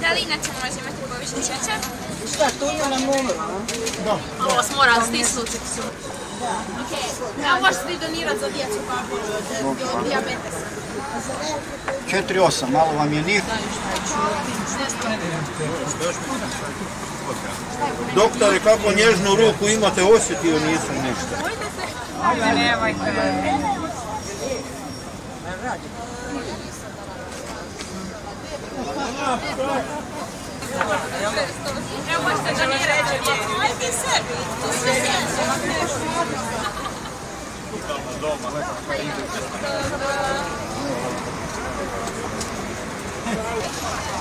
Da li inače može imati povišen šećer? Šta, tu je na nulu, a? Ovo smo morali stisnuti. A možete ti donirati za djecu kako od diabetesa. 4,8, malo vam je njih. Doktore, kako nježnu ruku imate, osjetio nisam ništa. Evo možete donirati. Ajde sebi. Tu sve дома, дома. Дома.